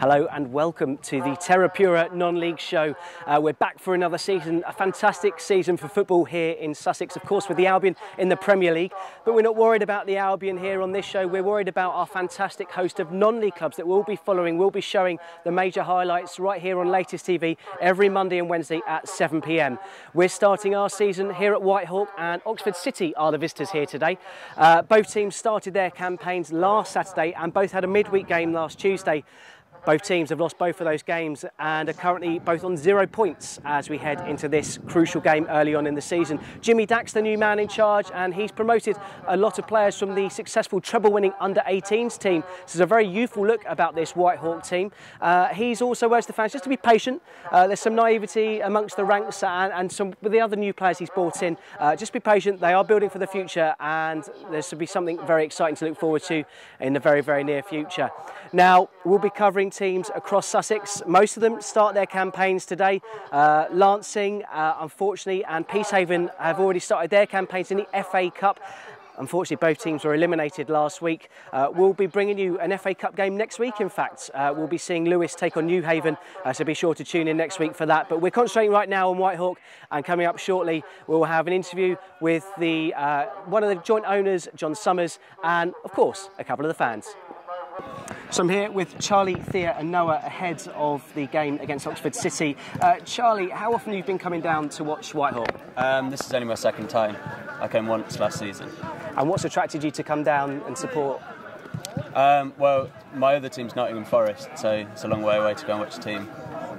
Hello and welcome to the TerraPura non-league show. Uh, we're back for another season, a fantastic season for football here in Sussex, of course with the Albion in the Premier League. But we're not worried about the Albion here on this show, we're worried about our fantastic host of non-league clubs that we'll be following. We'll be showing the major highlights right here on Latest TV every Monday and Wednesday at 7pm. We're starting our season here at Whitehawk and Oxford City are the visitors here today. Uh, both teams started their campaigns last Saturday and both had a midweek game last Tuesday. Both teams have lost both of those games and are currently both on zero points as we head into this crucial game early on in the season. Jimmy Dack's, the new man in charge and he's promoted a lot of players from the successful treble-winning under-18s team. This is a very youthful look about this Whitehawk team. Uh, he's also urged the fans just to be patient. Uh, there's some naivety amongst the ranks and, and some with the other new players he's brought in. Uh, just be patient. They are building for the future and there should be something very exciting to look forward to in the very, very near future. Now, we'll be covering teams across Sussex. Most of them start their campaigns today. Uh, Lancing, uh, unfortunately, and Peacehaven have already started their campaigns in the FA Cup. Unfortunately, both teams were eliminated last week. Uh, we'll be bringing you an FA Cup game next week, in fact. Uh, we'll be seeing Lewes take on Newhaven, uh, so be sure to tune in next week for that. But we're concentrating right now on Whitehawk, and coming up shortly, we'll have an interview with the uh, one of the joint owners, John Summers, and, of course, a couple of the fans. So I'm here with Charlie, Thea and Noah ahead of the game against Oxford City. Uh, Charlie, how often have you been coming down to watch Whitehawk? Um, this is only my second time. I came once last season. And what's attracted you to come down and support? Um, well, my other team's Nottingham Forest, so it's a long way away to go and watch the team.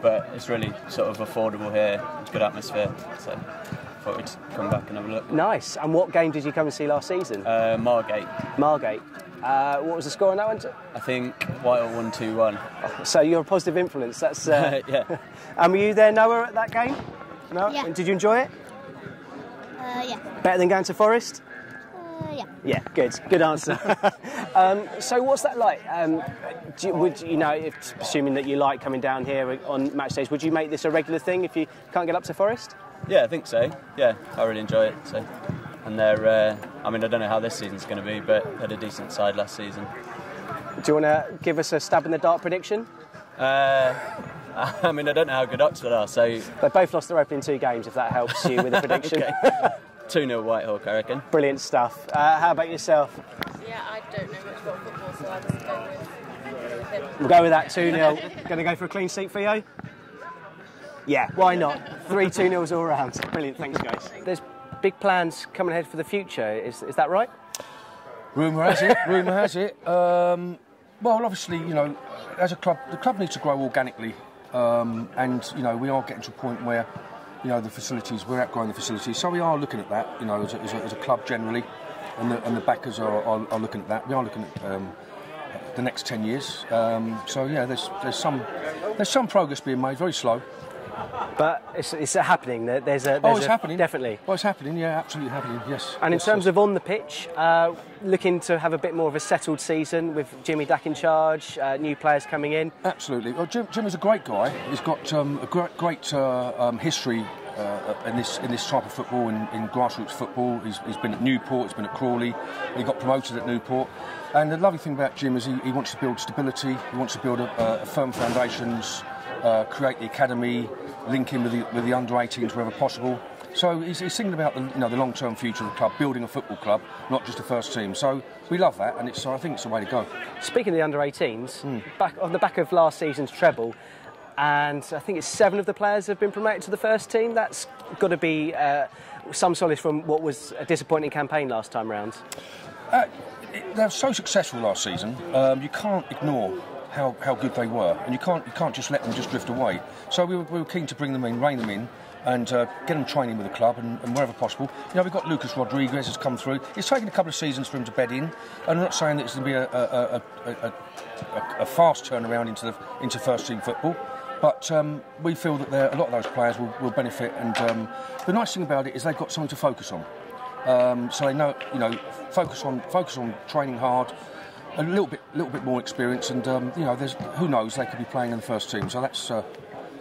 But it's really sort of affordable here, It's good atmosphere, so I thought we'd come back and have a look. Nice. And what game did you come and see last season? Uh, Margate. Margate. Uh, what was the score on that one? I think Whitehawk won 2 1. So you're a positive influence. That's uh... yeah. and were you there, Noah, at that game? No. Yeah. And did you enjoy it? Uh, yeah. Better than going to Forest? Uh, yeah. Yeah, good, good answer. um, so, what's that like? Um, do you, would you know, if, assuming that you like coming down here on match days, would you make this a regular thing if you can't get up to Forest? Yeah, I think so. Yeah, I really enjoy it. So, and they're, uh, I mean, I don't know how this season's going to be, but they had a decent side last season. Do you want to give us a stab in the dark prediction? Uh, I mean, I don't know how good Oxford are, so They both lost their opening two games, if that helps you with the prediction. 2 0 Whitehawk, I reckon. Brilliant stuff. Uh, how about yourself? Yeah, I don't know much about football, so I'll just go with. We'll go with that 2 0. Going to go for a clean sheet for you? Yeah, why not? 3 2 0s all round. Brilliant, thanks, guys. There's big plans coming ahead for the future, is, is that right? Rumour has it. Rumour has it. Um, well, obviously, you know, as a club, the club needs to grow organically, um, and you know, we are getting to a point where, you know, the facilities we're outgrowing the facilities, so we are looking at that, you know, as a, as a, as a club generally, and the, and the backers are, are, are looking at that. We are looking at um, the next ten years. Um, so yeah, there's there's some there's some progress being made, very slow. But it's, it's happening. There- There's a. Oh, it's a- happening. Definitely. Well, it's happening. Yeah, absolutely happening. Yes. And in terms yes. of on the pitch, uh, looking to have a bit more of a settled season with Jimmy Dack in charge, uh, new players coming in. Absolutely. Well, Jim, Jim is a great guy. He's got um, a great, great uh, um, history uh, in this in this type of football, in, in grassroots football. He's, he's been at Newport, he's been at Crawley, he got promoted at Newport. And the lovely thing about Jim is he, he wants to build stability, he wants to build a, a firm foundations, uh, create the academy, link in with the, with the under 18s wherever possible. So he's, he's thinking about the, you know, the long-term future of the club, building a football club, not just a first team. So we love that, and it's, I think it's the way to go. Speaking of the under 18s, Hmm. back on the back of last season's treble, and I think it's seven of the players have been promoted to the first team. That's got to be uh, some solace from what was a disappointing campaign last time round. Uh, they were so successful last season. Um, you can't ignore how, how good they were, and you can't you can't just let them just drift away. So we were, we were keen to bring them in, rein them in, and uh, get them training with the club, and, and wherever possible. You know, we've got Lucas Rodriguez has come through. It's taken a couple of seasons for him to bed in, and I'm not saying that it's going to be a, a, a, a, fast turnaround into the, into first team football. But um, we feel that a lot of those players will, will benefit, and um, the nice thing about it is they've got something to focus on. Um, so they know, you know, focus on focus on training hard, a little bit, little bit more experience, and um, you know, there's who knows they could be playing in the first team. So that's, uh,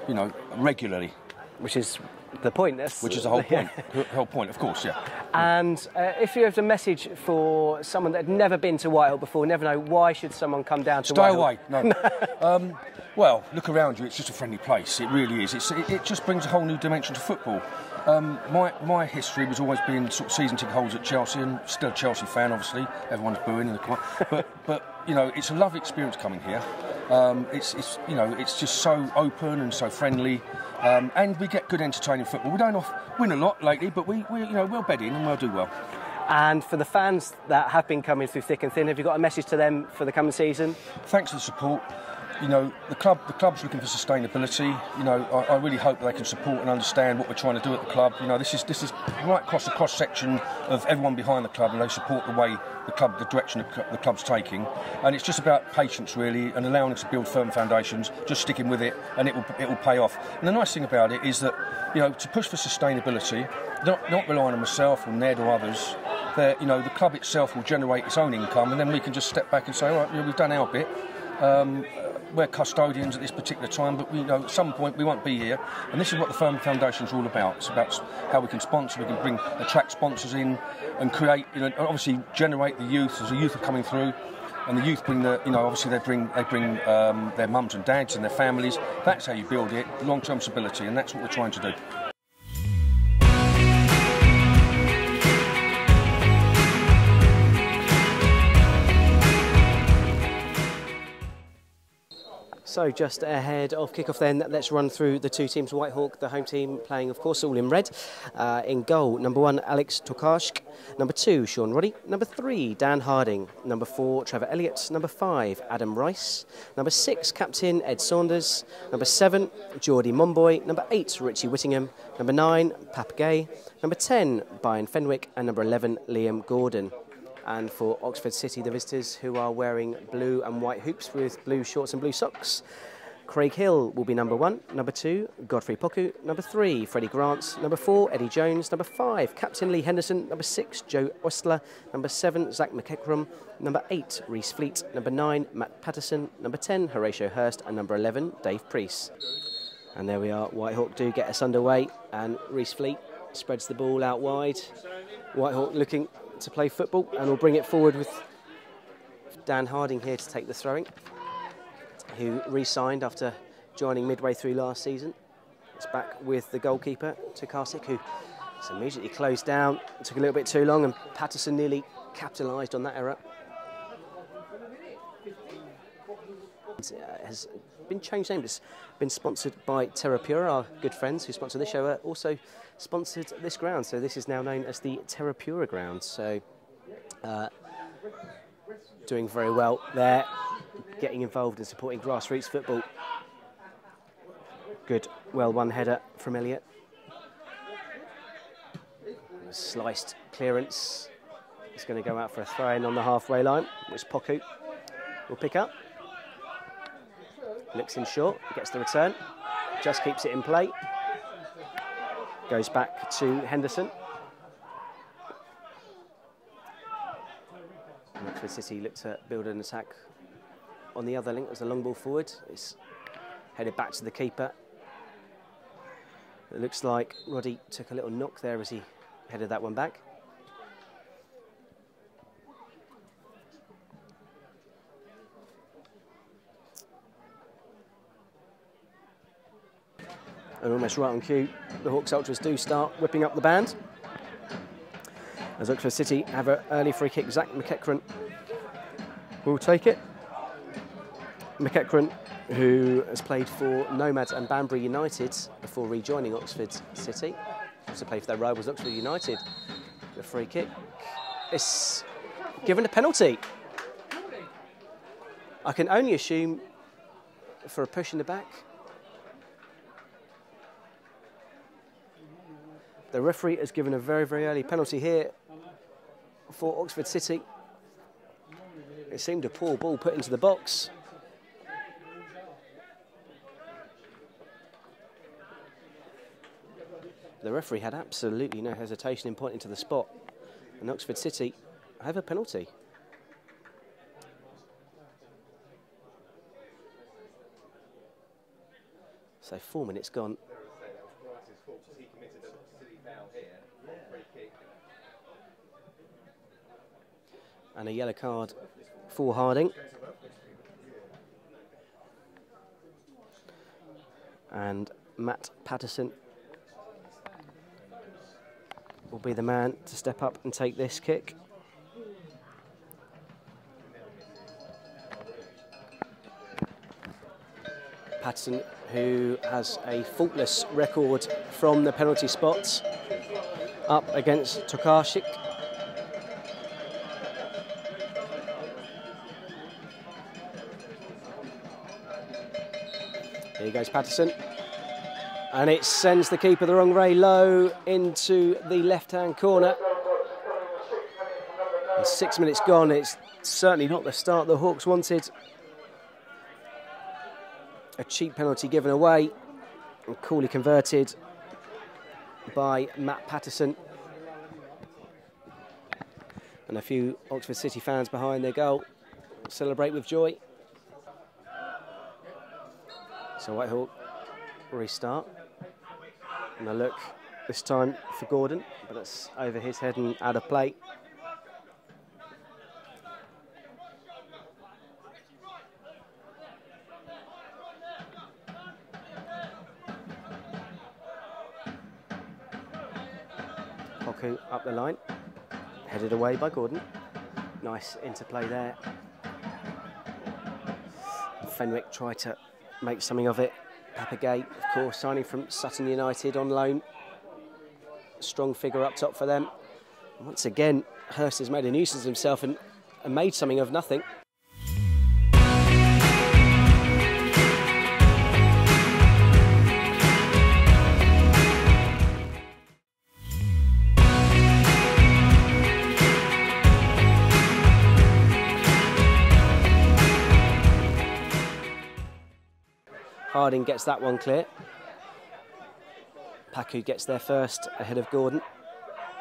you know, regularly, Which is the point. That's, which is the whole point. whole point, of course, yeah. And uh, if you have a message for someone that had never been to Whitehawk before, never know why should someone come down to Stay Whitehawk? away. No. um, Well, look around you. It's just a friendly place. It really is. It's, it, it just brings a whole new dimension to football. Um, my my history was always being sort of season ticket holders at Chelsea, and still a Chelsea fan. Obviously, everyone's booing in the corner. But but you know, it's a lovely experience coming here. Um, it's it's you know, it's just so open and so friendly, um, and we get good entertaining football. We don't off, win a lot lately, but we, we you know we'll bed in and we'll do well. And for the fans that have been coming through thick and thin, have you got a message to them for the coming season? Thanks for the support you know, the club the club's looking for sustainability. You know, I, I, really hope they can support and understand what we're trying to do at the club. You know, this is this is right across the cross section of everyone behind the club, and they support the way the club, the direction the club's taking. And it's just about patience, really, and allowing us to build firm foundations. Just sticking with it, and it will it will pay off. And the nice thing about it is that, you know, to push for sustainability, not not relying on myself or Ned or others. That you know, the club itself will generate its own income, and then we can just step back and say, all right, you know, we've done our bit. Um, we're custodians at this particular time, but we know at some point we won't be here. And this is what the Firm Foundation is all about. It's about how we can sponsor, we can bring attract sponsors in, and create, you know, obviously generate the youth as the youth are coming through. And the youth bring the, you know, obviously they bring they bring um, their mums and dads and their families. That's how you build it, long-term stability, and that's what we're trying to do. So just ahead of kick-off then, let's run through the two teams. Whitehawk, the home team, playing, of course, all in red. Uh, in goal, number one, Alex Tokarczyk. Number two, Sean Roddy. Number three, Dan Harding. Number four, Trevor Elliott. Number five, Adam Rice. Number six, captain Ed Saunders. Number seven, Geordie Monboy. Number eight, Richie Whittingham. Number nine, Pap Gay. Number ten, Brian Fenwick. And number 11, Liam Gordon and for Oxford City, the visitors who are wearing blue and white hoops with blue shorts and blue socks. Craig Hill will be number one. Number two, Godfrey Poku. Number three, Freddie Grants. Number four, Eddie Jones. Number five, Captain Lee Henderson. Number six, Joe Ostler. Number seven, Zach McEachran. Number eight, Reese Fleet. Number nine, Matt Patterson. Number ten, Horatio Hurst. And number 11, Dave Priest. And there we are. Whitehawk do get us underway. And Reese Fleet spreads the ball out wide. Whitehawk looking to play football and we'll bring it forward with Dan Harding here to take the throwing, who re-signed after joining midway through last season. It's back with the goalkeeper, Tokarczyk, who immediately closed down. It took a little bit too long and Patterson nearly capitalised on that error. Has been changed name. It's been sponsored by TerraPura, our good friends who sponsor this show, also sponsored this ground. So this is now known as the TerraPura ground. So uh, doing very well there, getting involved in supporting grassroots football. Good, well one header from Elliott. Sliced clearance. It's going to go out for a throw in on the halfway line, which Poku will pick up. Looks in short, gets the return, just keeps it in play. Goes back to Henderson. Oxford City look to build an attack on the other link as a long ball forward. It's headed back to the keeper. It looks like Roddy took a little knock there as he headed that one back. And almost right on cue, the Hawks Ultras do start whipping up the band. As Oxford City have an early free kick, Zach McEachran will take it. McEachran, who has played for Nomads and Banbury United before rejoining Oxford City, also played for their rivals Oxford United. The free kick is given a penalty. I can only assume for a push in the back. The referee has given a very, very early penalty here for Oxford City. It seemed a poor ball put into the box. The referee had absolutely no hesitation in pointing to the spot. And Oxford City have a penalty. So four minutes gone and a yellow card for Harding. And Matt Patterson will be the man to step up and take this kick. Patterson, who has a faultless record from the penalty spots, up against Tokarczyk. Here goes Patterson. And it sends the keeper the wrong way low into the left-hand corner. And six minutes gone, it's certainly not the start the Hawks wanted. A cheap penalty given away and coolly converted by Matt Patterson. And a few Oxford City fans behind their goal celebrate with joy. So Whitehawk restart. And a look this time for Gordon, but it's over his head and out of play. Poku up the line, headed away by Gordon. Nice interplay there. Fenwick tried to make something of it. Papagate, of course, signing from Sutton United on loan. Strong figure up top for them. Once again, Hurst has made a nuisance of himself and, and made something of nothing. Harding gets that one clear. Poku gets there first ahead of Gordon.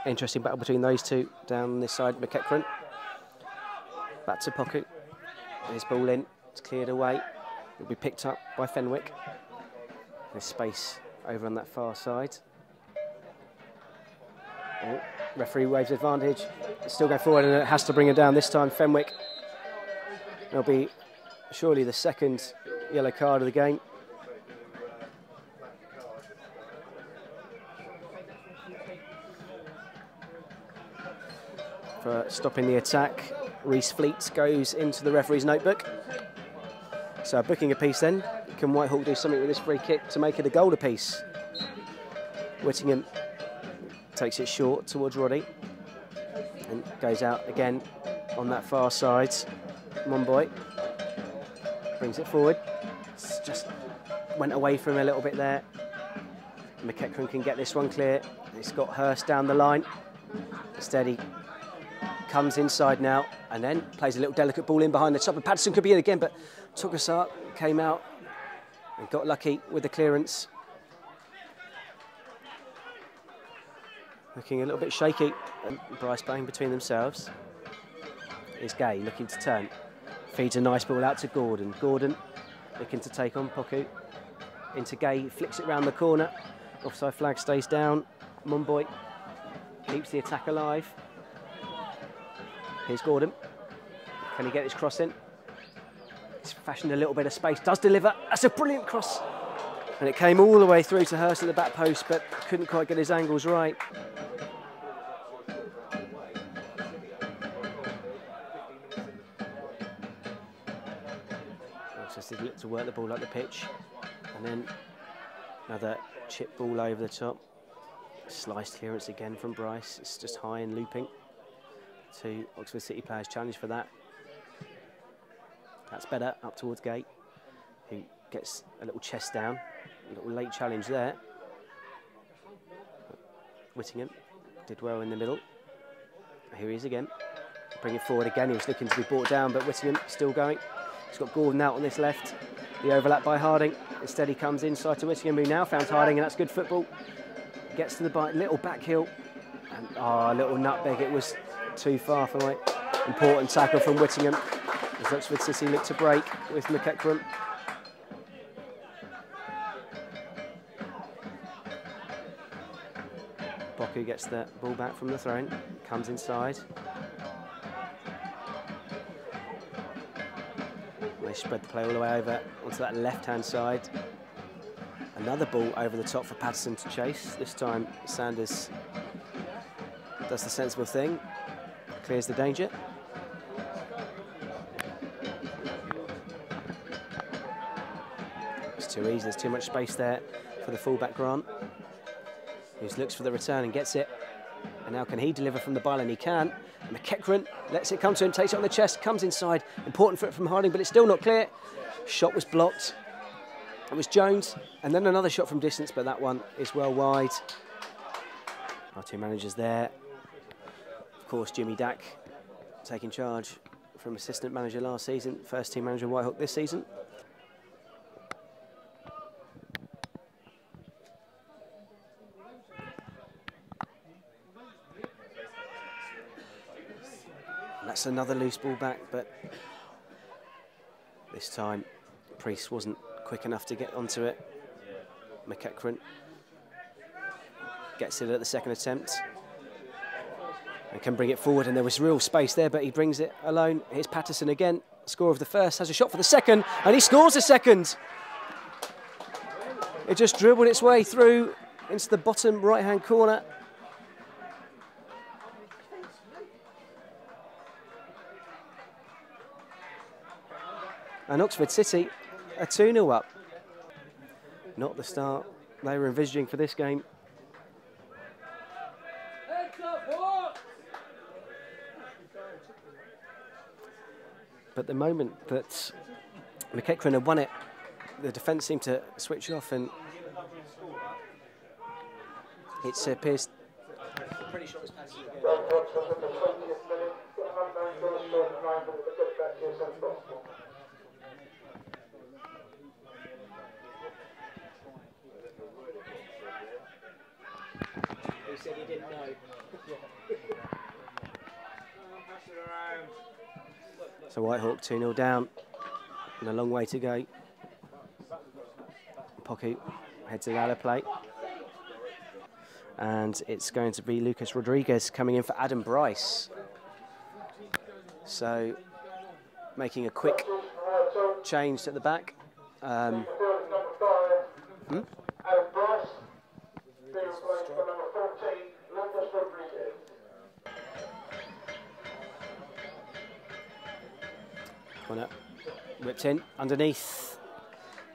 Interesting battle between those two down this side. McEachran. Back to Poku. His ball in. It's cleared away. It'll be picked up by Fenwick. There's space over on that far side. Oh, referee waves advantage. It's still going forward and it has to bring it down this time. Fenwick. It'll be surely the second yellow card of the game. For stopping the attack. Reese Fleet goes into the referee's notebook. So booking a piece then. Can Whitehawk do something with this free kick to make it a goal apiece? Whittingham takes it short towards Roddy and goes out again on that far side. Monboy brings it forward. It's just went away from him a little bit there. McEachran can get this one clear. It's got Hurst down the line. Steady comes inside now and then plays a little delicate ball in behind the top. And Patterson could be in again, but Tokarczyk came out and got lucky with the clearance. Looking a little bit shaky. And Bryce playing between themselves. Is Gay looking to turn. Feeds a nice ball out to Gordon. Gordon looking to take on Poku. Into Gay, flicks it round the corner. Offside flag stays down. Monboy keeps the attack alive. Here's Gordon. Can he get his cross in? He's fashioned a little bit of space, does deliver. That's a brilliant cross. And it came all the way through to Hurst at the back post, but couldn't quite get his angles right. Just look to work the ball up the pitch. And then another chip ball over the top. Sliced clearance again from Bryce. It's just high and looping to Oxford City players challenge for that. That's better up towards Gay, who gets a little chest down. A little late challenge there. Whittingham did well in the middle. Here he is again. Bring it forward again. He was looking to be brought down, but Whittingham still going. He's got Gordon out on this left. The overlap by Harding. Instead, he comes inside to Whittingham, who now found Harding, and that's good football. Gets to the bite, little back heel. And, oh, a little nutmeg. It was too far for my important tackle from Whittingham as Oxford City look to break with McEachran. Poku gets the ball back from the throne, comes inside. They spread the play all the way over onto that left-hand side. Another ball over the top for Patterson to chase. This time Sanders does the sensible thing, clears the danger. It's too easy, there's too much space there for the fullback Grant. Who looks for the return and gets it. And now can he deliver from the byline? He can. McEachran lets it come to him, takes it on the chest, comes inside. Important for it from Harding, but it's still not clear. Shot was blocked. It was Jones, and then another shot from distance, but that one is well wide. Our two managers there. Of course, Jimmy Dack taking charge from assistant manager last season, first team manager Whitehawk this season. That's another loose ball back, but this time Priest wasn't quick enough to get onto it. McEachran gets it at the second attempt and can bring it forward. And there was real space there, but he brings it alone. Here's Patterson again. Score of the first, has a shot for the second, and he scores the second. It just dribbled its way through into the bottom right hand corner. And Oxford City are 2 0 up. Not the start they were envisaging for this game. But the moment that McEachran had won it, the defence seemed to switch off and it appears pretty sure said he didn't know. so Whitehawk 2 0 down and a long way to go. Pocket heads it to the plate. And it's going to be Lucas Rodriguez coming in for Adam Bryce. So making a quick change at the back. Um, hmm? Corner whipped in underneath.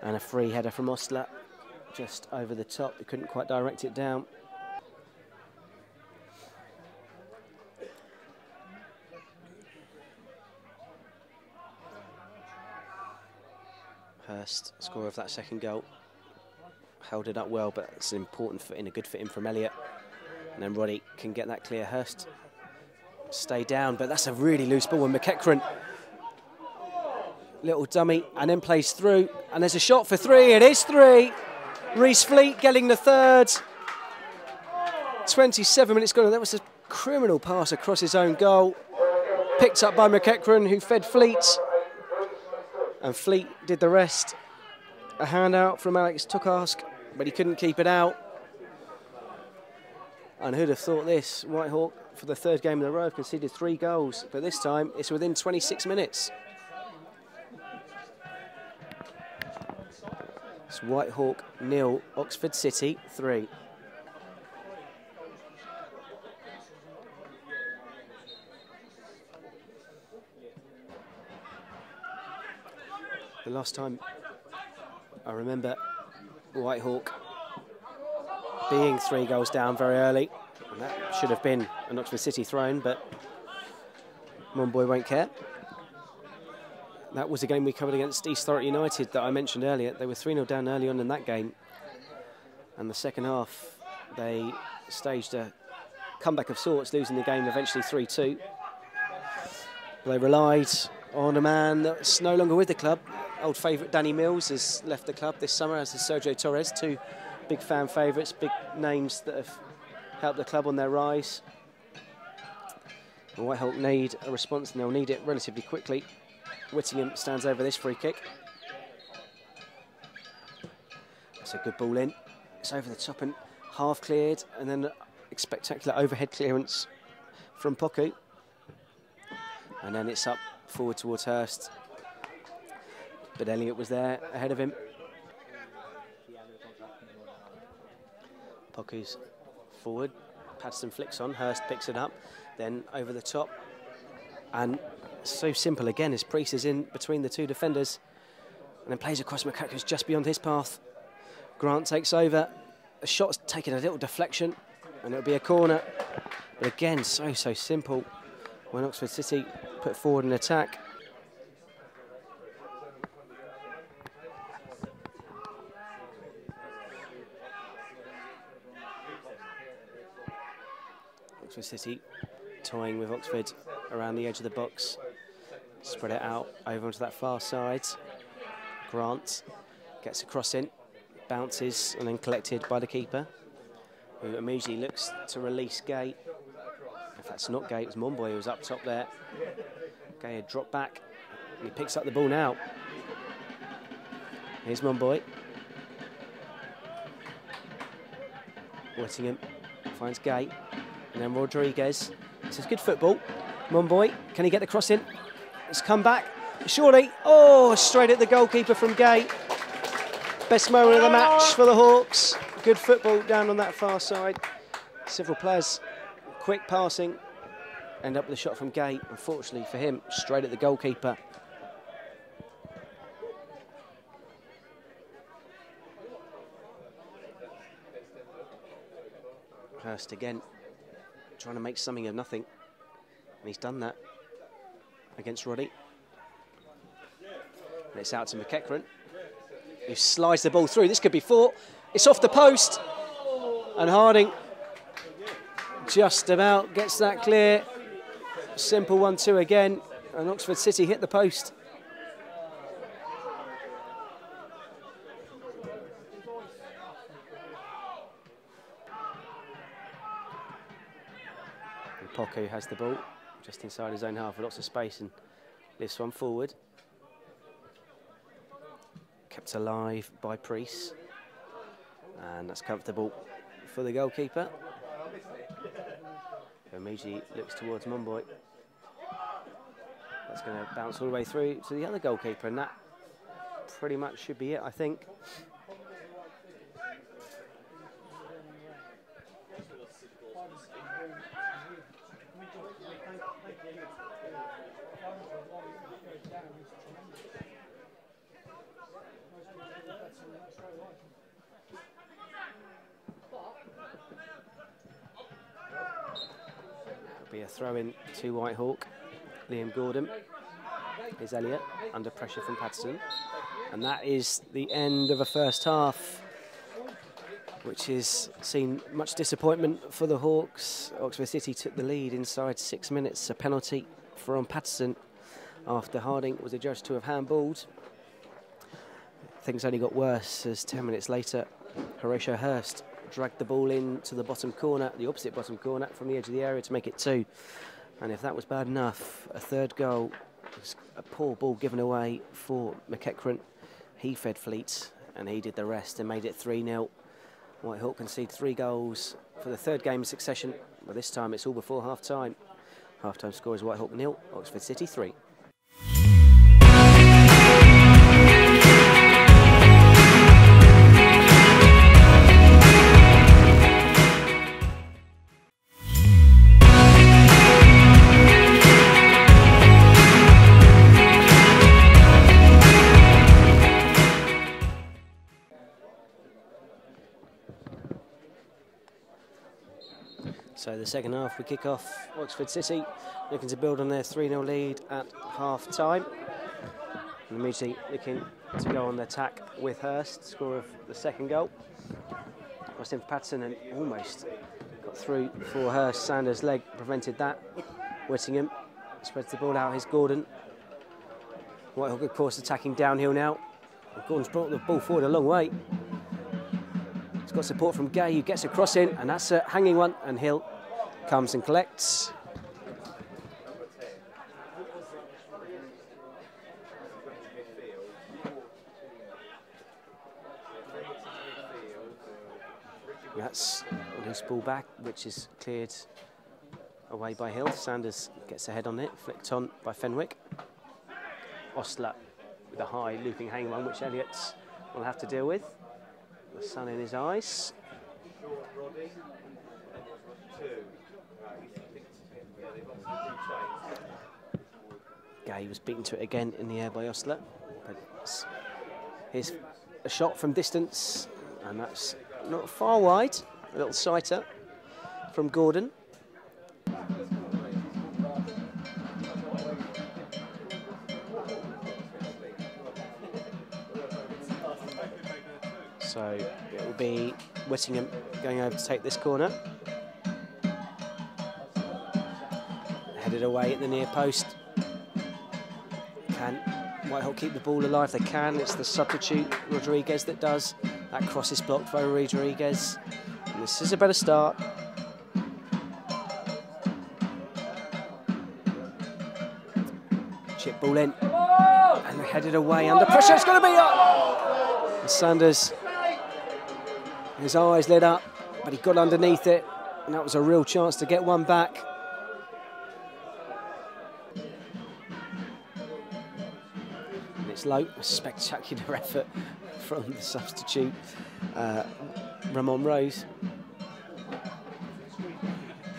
And a free header from Ostler just over the top. He couldn't quite direct it down. Hurst, score of that second goal. Held it up well, but it's an important fit in, a good fit in from Elliott. And then Roddy can get that clear. Hurst stay down, but that's a really loose ball. And McEachran little dummy, and then plays through. And there's a shot for three. It is three. Reese Fleet getting the third. 27 minutes gone. That was a criminal pass across his own goal. Picked up by McEachran, who fed Fleet. And Fleet did the rest. A handout from Alex Tokarczyk, but he couldn't keep it out. And who'd have thought this? Whitehawk, for the third game in a row, conceded three goals. But this time, it's within 26 minutes. Whitehawk nil, Oxford City three. The last time I remember Whitehawk being three goals down very early, and that should have been an Oxford City thrown, but Monboy won't care. That was a game we covered against East Thurrock United that I mentioned earlier. They were 3 0 down early on in that game. And the second half, they staged a comeback of sorts, losing the game eventually 3 2. They relied on a man that's no longer with the club. Old favourite Danny Mills has left the club this summer, as has Sergio Torres, two big fan favourites, big names that have helped the club on their rise. And Whitehawk need a response, and they'll need it relatively quickly. Whittingham stands over this free kick. It's a good ball in. It's over the top and half cleared, and then a spectacular overhead clearance from Poku. And then it's up forward towards Hurst. But Elliot was there ahead of him. Poku's forward. Patterson flicks on. Hurst picks it up. Then over the top. And so simple again as Priest is in between the two defenders. And then plays across McEachran, who's just beyond his path. Grant takes over. The shot's taken a little deflection. And it'll be a corner. But again, so, so simple when Oxford City put forward an attack. Oxford City toying with Oxford around the edge of the box. Spread it out over onto that far side. Grant gets a cross in, bounces and then collected by the keeper, who immediately looks to release Gay. If that's not Gay, it's Monboy who was up top there. Gay had dropped back and he picks up the ball now. Here's Monboy. Whittingham finds Gay. And then Rodriguez. This is good football. Monboy, can he get the cross in? Come back. Surely. Oh, straight at the goalkeeper from Gay. Best moment of the match for the Hawks. Good football down on that far side. Several players, quick passing. End up with a shot from Gay. Unfortunately for him, straight at the goalkeeper. Hurst again trying to make something of nothing. And he's done that against Roddy. And it's out to McEachran, who slides the ball through. This could be four. It's off the post. And Harding just about gets that clear. Simple 1-2 again. And Oxford City hit the post. Poku has the ball just inside his own half with lots of space and lifts one forward. Kept alive by Priest. And that's comfortable for the goalkeeper. Immediately looks towards Monboy. That's going to bounce all the way through to the other goalkeeper, and that pretty much should be it, I think. A throw in to Whitehawk. Liam Gordon is Elliott under pressure from Patterson. And that is the end of a first half, which has seen much disappointment for the Hawks. Oxford City took the lead inside six minutes. A penalty from Patterson after Harding was adjudged to have handballed. Things only got worse as 10 minutes later, Horatio Hurst dragged the ball in to the bottom corner, the opposite bottom corner, from the edge of the area to make it two. And if that was bad enough, a third goal was a poor ball given away for McEachran. He fed Fleet and he did the rest and made it 3 0. Whitehawk conceded three goals for the third game in succession, but this time it's all before half time. Half time score is Whitehawk nil, Oxford City 3. The second half, we kick off Oxford City, looking to build on their 3-0 lead at half time. And immediately looking to go on the attack with Hurst, score of the second goal. Crossed Patterson and almost got through for Hurst. Sanders' leg prevented that. Whittingham spreads the ball out. Here's Gordon. Whitehawk, of course, attacking downhill now. Gordon's brought the ball forward a long way. He's got support from Gay, who gets a cross in, and that's a hanging one, and Hill comes and collects. That's loose ball back, which is cleared away by Hill. Sanders gets ahead on it, flicked on by Fenwick. Ostler with a high looping hanging one, which Elliott will have to deal with. The sun in his eyes. Gay was beaten to it again in the air by Ostler. But here's a shot from distance, and that's not far wide. A little sighter from Gordon. So it will be Whittingham going over to take this corner. Headed away at the near post. Can Whitehawk keep the ball alive? They can. It's the substitute Rodriguez that does. That cross is blocked by Rodriguez. And this is a better start. Chip ball in. And they headed away under pressure. It's going to be up. And Sanders, his eyes lit up, but he got underneath it. And that was a real chance to get one back. And a spectacular effort from the substitute, uh, Ramon Rose.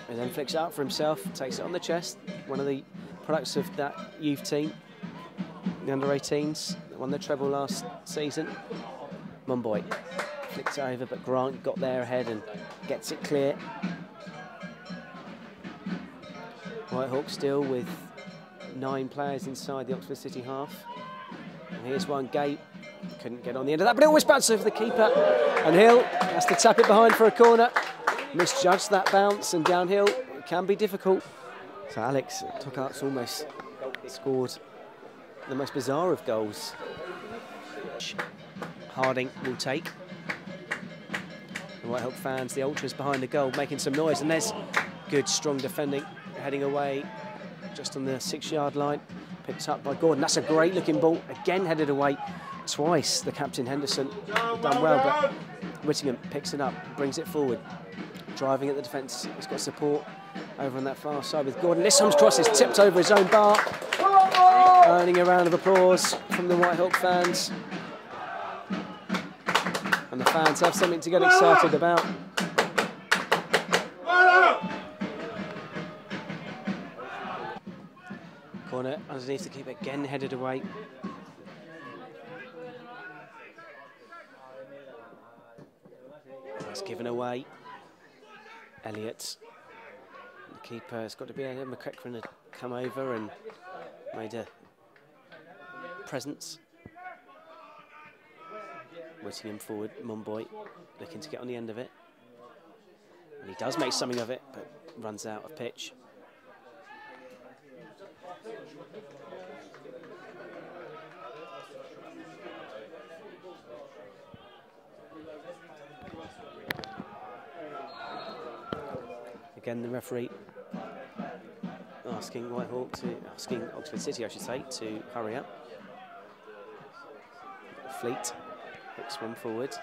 And then flicks it up for himself, takes it on the chest. One of the products of that youth team, the under 18s, won the treble last season. Monboy flicks it over, but Grant got there ahead and gets it clear. Whitehawk still with nine players inside the Oxford City half. And here's one gate. Couldn't get on the end of that, but it always bounces over the keeper. And Hill has to tap it behind for a corner. Misjudged that bounce, and downhill it can be difficult. So Alex Tokarczyk's almost scored the most bizarre of goals. Harding will take. The Whitehawk fans, the ultras behind the goal, making some noise, and there's good, strong defending, heading away just on the six-yard line. Picked up by Gordon. That's a great-looking ball. Again headed away twice. The captain Henderson done well, but Whittingham picks it up, brings it forward, driving at the defence. He's got support over on that far side with Gordon. Nissam's cross is tipped over his own bar, earning a round of applause from the Whitehawk fans. And the fans have something to get excited about. Corner underneath the keeper, again headed away. It's given away. Elliot, the keeper, has got to be a McEachran had come over and made a presence. Whittingham forward, Monboy looking to get on the end of it. And he does make something of it, but runs out of pitch. Again, the referee asking Whitehawk to, asking Oxford City, I should say, to hurry up. Fleet hooks one forward.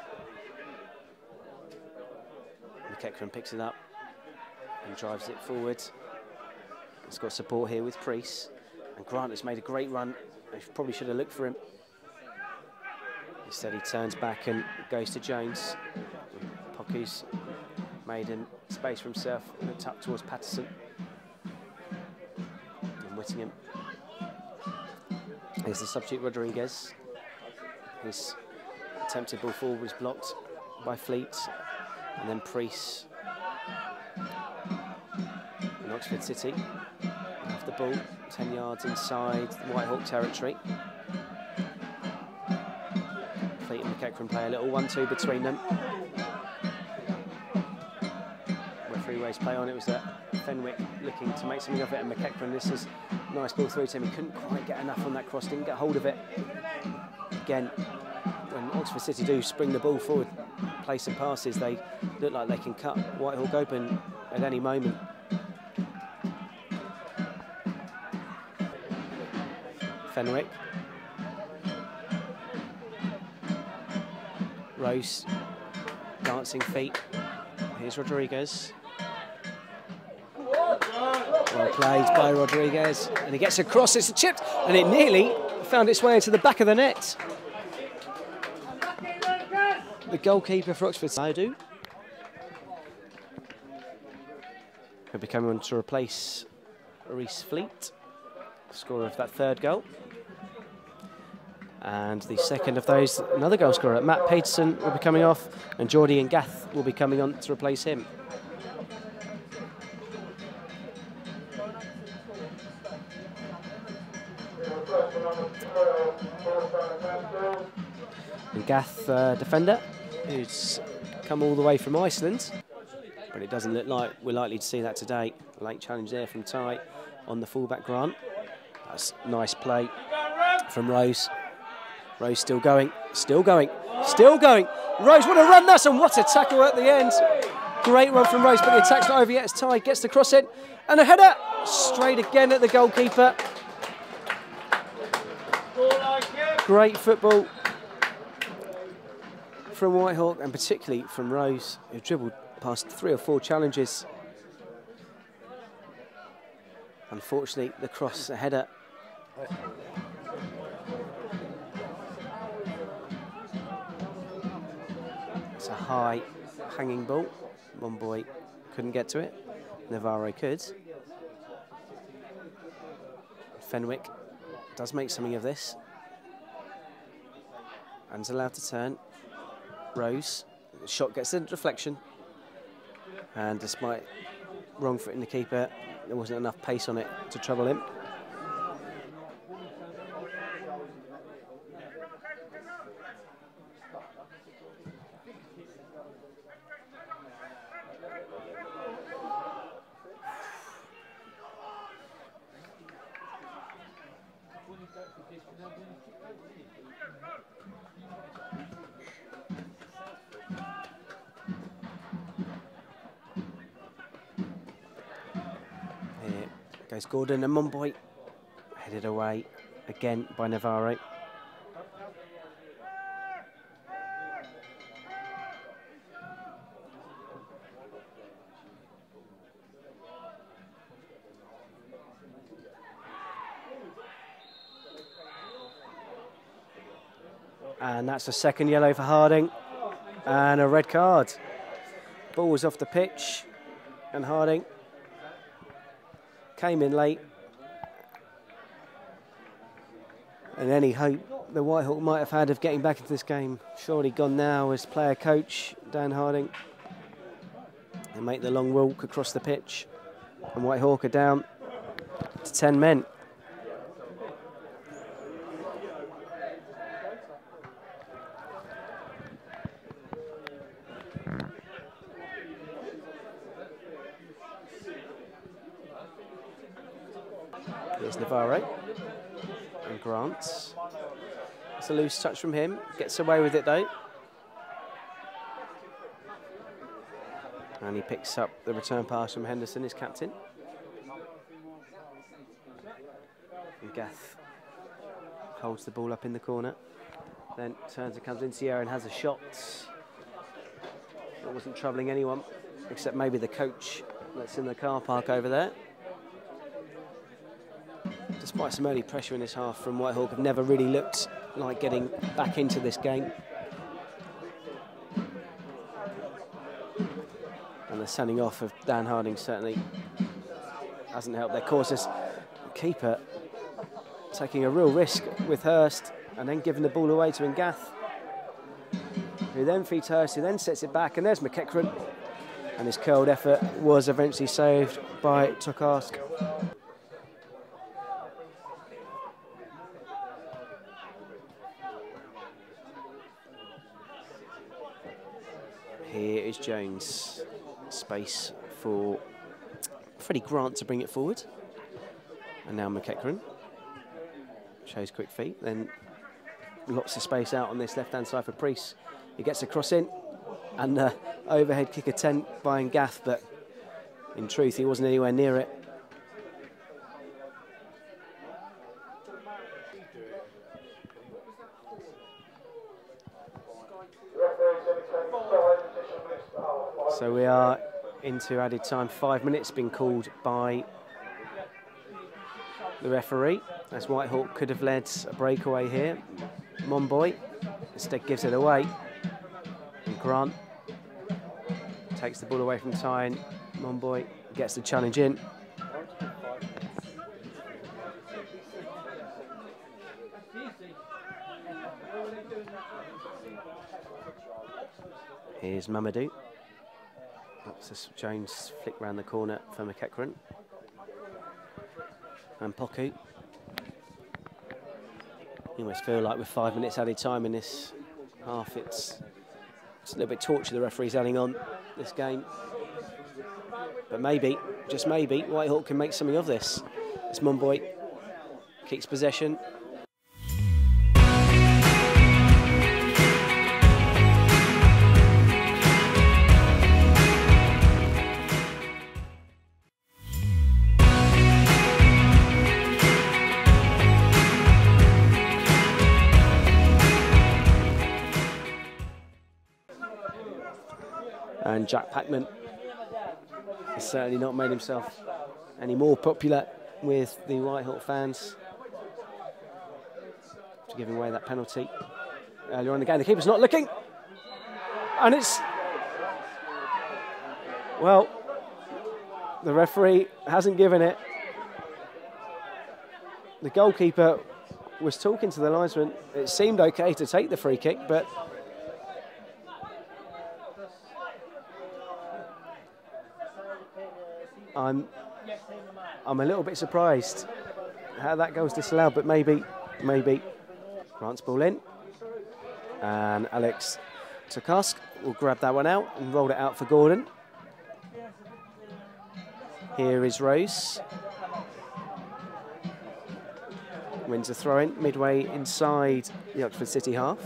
McEachran picks it up and drives it forward. It's got support here with Priest. And Grant has made a great run. I probably should have looked for him. Instead, he turns back and goes to Jones. Poku's made a space for himself, looked up towards Patterson. And Whittingham. Here's the substitute Rodriguez. His attempted ball forward was blocked by Fleet. And then Priest. And Oxford City have the ball 10 yards inside Whitehawk territory. Fleet and McEachran play a little 1-2 between them. Freeways play on. It was that Fenwick looking to make something of it, and McEachran. This is nice ball through to him. He couldn't quite get enough on that cross. Didn't get hold of it. Again, when Oxford City do spring the ball forward, play some passes, they look like they can cut Whitehawk open at any moment. Fenwick. Rose, dancing feet. Here's Rodriguez. Well played by Rodriguez. And he gets across, it's chipped, and it nearly found its way into the back of the net. The goalkeeper for Oxford, Saidu. who'll be coming on to replace Reese Fleet, scorer of that third goal. And the second of those, another goal scorer, Matt Peterson, will be coming off, and Geordie and Gath will be coming on to replace him. Gath, uh, defender, who's come all the way from Iceland, but it doesn't look like we're likely to see that today. Late challenge there from Ty on the fullback Grant. That's nice play from Rose. Rose still going, still going, still going. Rose, what a run that's and what a tackle at the end. Great run from Rose, but the attack's not over yet. It's Ty, gets the cross in, and a header straight again at the goalkeeper. Great football from Whitehawk, and particularly from Rose, who dribbled past three or four challenges. Unfortunately, the cross, a header. It's a high hanging ball. Monboy couldn't get to it. Navarro could. Fenwick does make something of this. And is allowed to turn. Rose, The shot gets a deflection. And despite wrong foot in the keeper, there wasn't enough pace on it to trouble him. Gordon and Monboy headed away again by Navarro. And that's a second yellow for Harding and a red card. Ball was off the pitch and Harding came in late. And any hope the Whitehawk might have had of getting back into this game surely gone now as player coach Dan Harding. They make the long walk across the pitch and Whitehawk are down to 10 men. Here's Navarro and Grant. It's a loose touch from him. Gets away with it though. And he picks up the return pass from Henderson, his captain. And Gath holds the ball up in the corner. Then turns and comes the air and has a shot. That wasn't troubling anyone, except maybe the coach that's in the car park over there despite some early pressure in this half from Whitehawk, have never really looked like getting back into this game. And the sending off of Dan Harding certainly hasn't helped their causes. Keeper taking a real risk with Hurst and then giving the ball away to Ngath, who then feeds Hurst, who then sets it back, and there's McEachran. And his curled effort was eventually saved by Tokarczyk. Here is Jones. Space for Freddie Grant to bring it forward. And now McEachran. Shows quick feet. Then lots of space out on this left-hand side for Priest. He gets a cross in. And uh, overhead kick attempt by Ngath, but in truth, he wasn't anywhere near it. So we are into added time. Five minutes been called by the referee. As Whitehawk could have led a breakaway here. Monboy instead gives it away. And Grant takes the ball away from Tyne. Monboy gets the challenge in. Here's Mamadou. That's Jones flick round the corner for McEachran. And Poku. You almost feel like with five minutes added time in this half, it's, it's a little bit torture the referee's adding on this game. But maybe, just maybe, Whitehawk can make something of this. It's Monboy, keeps possession, and Jack Packman has certainly not made himself any more popular with the Whitehawk fans after giving away that penalty earlier on the game. The keeper's not looking, and it's well, the referee hasn't given it. The goalkeeper was talking to the linesman. It seemed okay to take the free kick, but I'm I'm a little bit surprised how that goes disallowed, but maybe maybe Grant's ball in. And Alex Tokarczyk will grab that one out and roll it out for Gordon. Here is Rose. Wins a throw in midway inside the Oxford City half.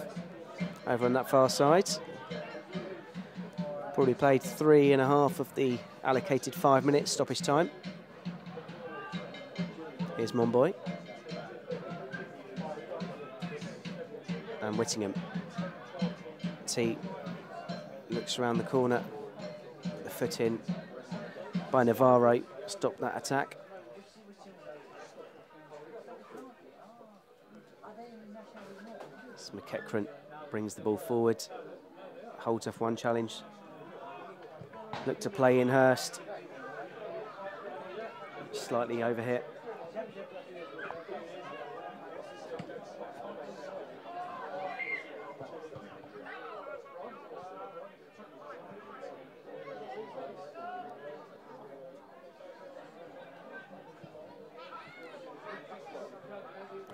Over on that far side. Probably played three and a half of the allocated five minutes stoppage time. Here's Monboy. And Whittingham. T looks around the corner, the foot in by Navarro, stop that attack. As McEachran brings the ball forward, holds off one challenge, Look to play in Hurst. Slightly overhit.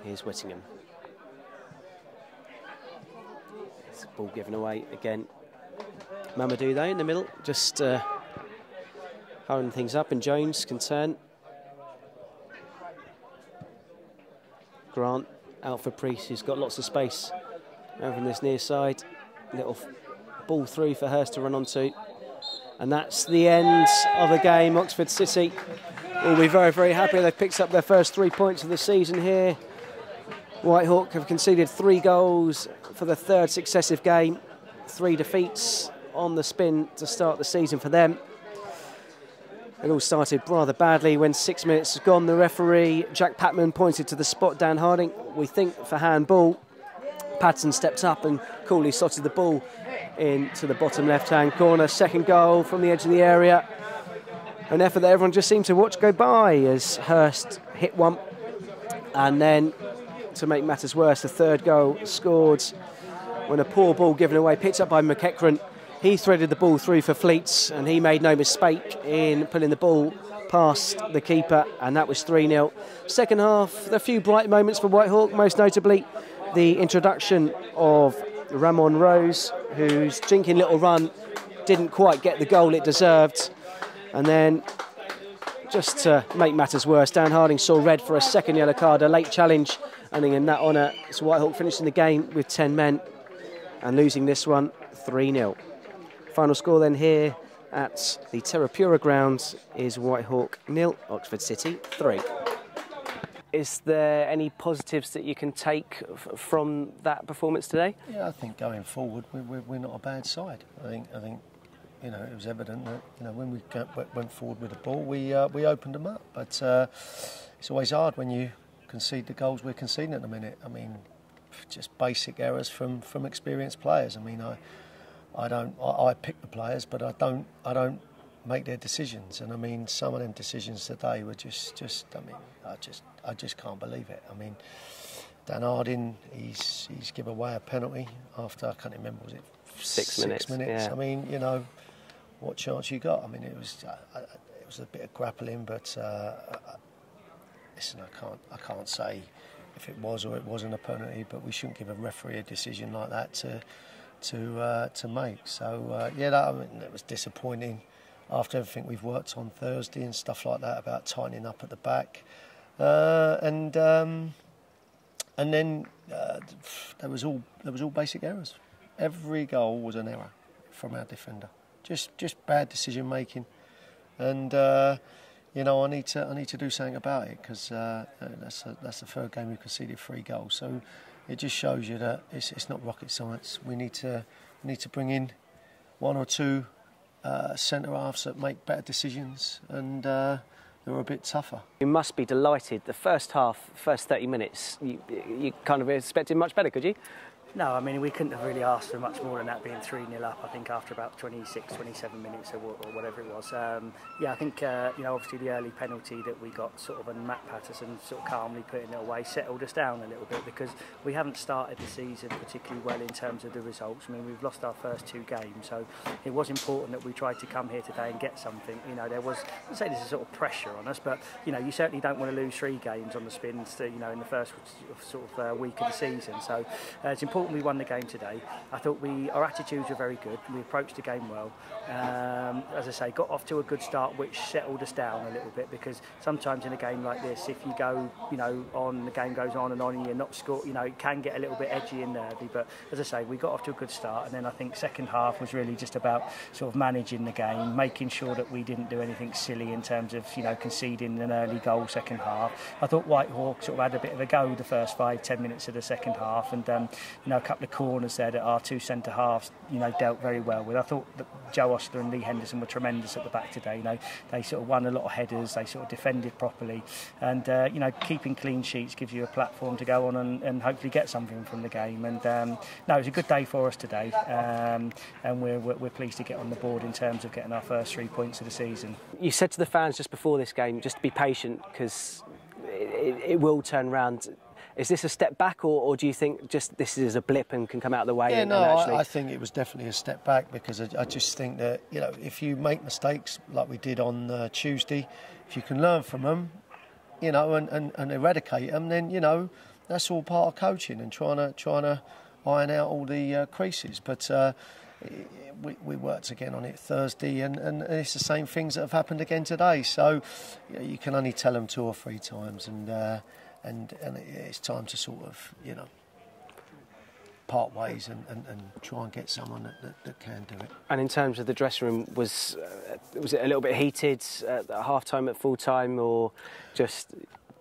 Here's Whittingham. It's ball given away again Mamadou though in the middle, just uh, things up, and Jones can turn. Grant out for Priest, who's got lots of space over on this near side. Little ball through for Hurst to run onto. And that's the end of the game. Oxford City will be very, very happy. They've picked up their first three points of the season here. Whitehawk have conceded three goals for the third successive game, three defeats on the spin to start the season for them. It all started rather badly when six minutes gone. The referee, Jack Patman, pointed to the spot Dan Harding. We think for handball. Patson stepped up and coolly slotted the ball into the bottom left-hand corner. Second goal from the edge of the area. An effort that everyone just seemed to watch go by as Hurst hit one. And then, to make matters worse, the third goal scored when a poor ball given away, picked up by McEachran he threaded the ball through for Fleets and he made no mistake in pulling the ball past the keeper, and that was 3 0. Second half, a few bright moments for Whitehawk, most notably the introduction of Ramon Rose, whose jinking little run didn't quite get the goal it deserved. And then, just to make matters worse, Dan Harding saw red for a second yellow card, a late challenge, and in that honour, it's Whitehawk finishing the game with 10 men and losing this one 3 0. Final score then here at the TerraPura grounds is Whitehawk nil, Oxford City 3. Is there any positives that you can take from that performance today? Yeah, I think going forward we're, we're not a bad side. I think I think you know it was evident that you know when we went forward with the ball we uh, we opened them up, but uh, it's always hard when you concede the goals we're conceding at the minute. I mean, just basic errors from from experienced players. I mean, I I don't. I, I, pick the players, but I don't. I don't make their decisions. And I mean, some of them decisions today were just, just. I mean, I just, I just can't believe it. I mean, Dan Harding, he's he's given away a penalty after I can't remember was it Six minutes, yeah. I mean, you know, what chance you got? I mean, it was uh, it was a bit of grappling, but uh, listen, I can't I can't say if it was or it wasn't a penalty, but we shouldn't give a referee a decision like that to to uh, to make. So uh, yeah, that, I mean, it was disappointing after everything we've worked on Thursday and stuff like that about tightening up at the back, uh, and um, and then uh, there was all there was all basic errors. Every goal was an error from our defender. Just just bad decision making, and uh, you know I need to I need to do something about it because uh, that's a, that's the third game we conceded three goals. So it just shows you that it's, it's not rocket science. We need to we need to bring in one or two uh, centre halves that make better decisions and uh, they're a bit tougher. You must be delighted. The first half, first 30 minutes, you, you kind of expected much better, could you? No, I mean, we couldn't have really asked for much more than that, being 3 0 up, I think, after about 26, 27 minutes or, or whatever it was. Um, yeah, I think, uh, you know, obviously the early penalty that we got, sort of, and Matt Patterson sort of calmly putting it away, settled us down a little bit because we haven't started the season particularly well in terms of the results. I mean, we've lost our first two games, so it was important that we tried to come here today and get something. You know, there was, I'd say there's a sort of pressure on us, but, you know, you certainly don't want to lose three games on the spins, to, you know, in the first sort of uh, week of the season. So uh, it's important we won the game today. I thought we our attitudes were very good. We approached the game well. Um, as I say, got off to a good start, which settled us down a little bit because sometimes in a game like this, if you go, you know, on the game goes on and on and you're not score, you know, it can get a little bit edgy and nervy. But as I say, we got off to a good start, and then I think second half was really just about sort of managing the game, making sure that we didn't do anything silly in terms of you know conceding an early goal second half. I thought Whitehawk sort of had a bit of a go the first five ten minutes of the second half, and um, a couple of corners there that our two centre halves, you know, dealt very well with. I thought that Joe Oster and Lee Henderson were tremendous at the back today. You know, they sort of won a lot of headers, they sort of defended properly, and uh, you know, keeping clean sheets gives you a platform to go on and, and hopefully get something from the game. And um, no, it was a good day for us today, um, and we're, we're pleased to get on the board in terms of getting our first three points of the season. You said to the fans just before this game, just to be patient because it, it, will turn around is this a step back, or, or do you think just this is a blip and can come out of the way? Yeah, and, no, and actually... I, I, think it was definitely a step back because I, I, just think that you know if you make mistakes like we did on uh, Tuesday, if you can learn from them, you know, and, and, and eradicate them, then you know that's all part of coaching and trying to trying to iron out all the uh, creases. But uh, we, we, worked again on it Thursday, and, and, it's the same things that have happened again today. So you, know, you can only tell them two or three times, and uh, and and it's time to sort of you know part ways and, and, and try and get someone that, that, that, can do it. And in terms of the dressing room, was uh, was it a little bit heated at half time, at full time, or just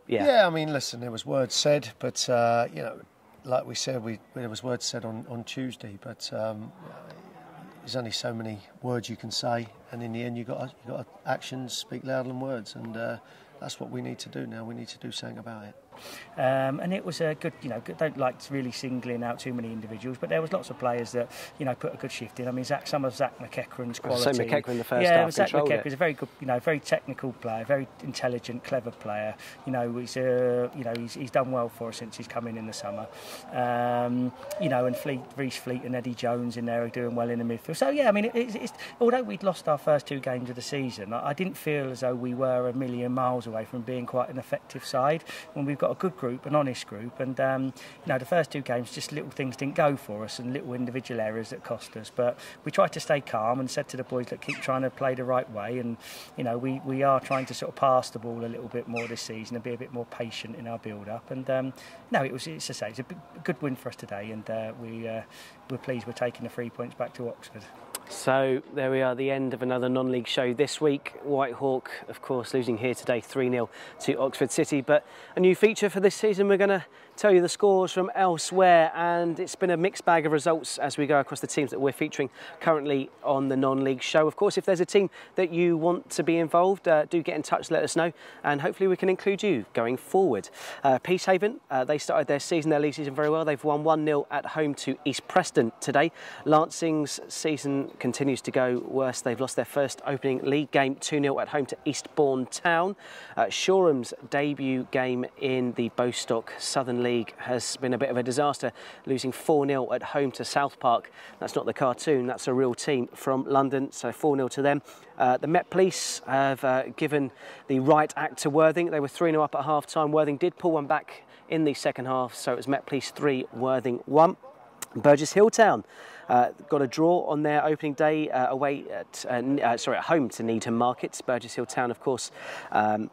yeah? Yeah, I mean, listen, there was words said, but uh, you know, like we said, we there was words said on, on Tuesday, but um, there's only so many words you can say, and in the end, you got you got actions speak louder than words, and uh, that's what we need to do now. We need to do something about it. Um, and it was a good, you know, good, don't like really singling out too many individuals, but there was lots of players that, you know, put a good shift in. I mean, Zach, some of Zach McEachran's quality. So McEachran the first yeah, half Zach McEachran is a very good, you know, very technical player, very intelligent, clever player. You know, he's, uh, you know, he's, he's done well for us since he's come in in the summer. Um, you know, and Fleet, Reese Fleet and Eddie Jones in there are doing well in the midfield. So yeah, I mean, it, it's, it's, although we'd lost our first two games of the season, I, I didn't feel as though we were a million miles away from being quite an effective side. When we've got a good group, an honest group, and um, you know the first two games just little things didn't go for us and little individual errors that cost us. But we tried to stay calm and said to the boys, "Look, keep trying to play the right way." And you know we, we are trying to sort of pass the ball a little bit more this season and be a bit more patient in our build up. And um, no, it was it's a say it's a good win for us today, and uh, we uh, we're pleased we're taking the three points back to Oxford. So there we are, the end of another non-league show this week. Whitehawk, of course, losing here today 3-0 to Oxford City. But a new feature for this season, we're going to tell you the scores from elsewhere and it's been a mixed bag of results as we go across the teams that we're featuring currently on the non-league show. Of course, if there's a team that you want to be involved, uh, do get in touch, let us know and hopefully we can include you going forward. Uh, Peacehaven, uh, they started their season, their league season very well. They've won 1-0 at home to East Preston today. Lancing's season continues to go worse. They've lost their first opening league game 2-0 at home to Eastbourne Town. Uh, Shoreham's debut game in the Bostik Southern League has been a bit of a disaster, losing 4-0 at home to South Park. That's not the cartoon, that's a real team from London, so 4-0 to them. Uh, the Met Police have uh, given the right act to Worthing. They were 3-0 up at half-time. Worthing did pull one back in the second half, so it was Met Police 3, Worthing 1. Burgess Hill Town uh, got a draw on their opening day uh, away at uh, uh sorry at home to Needham Markets. Burgess Hill Town, of course. Um,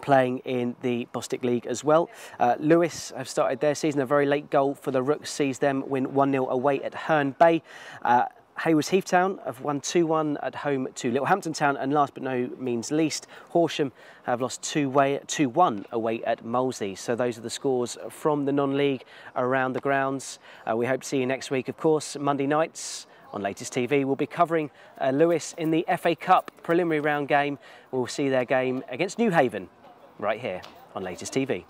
playing in the Bostik League as well. Uh, Lewes have started their season. A very late goal for the Rooks sees them win 1-0 away at Herne Bay. Uh, Haywards Heath Town have won 2-1 at home to Littlehampton Town and last but no means least Horsham have lost 2-1 away at Molesey. So those are the scores from the non-league around the grounds. Uh, we hope to see you next week of course Monday nights on Latest TV. We'll be covering uh, Lewes in the FA Cup preliminary round game. We'll see their game against Newhaven right here on Latest TV.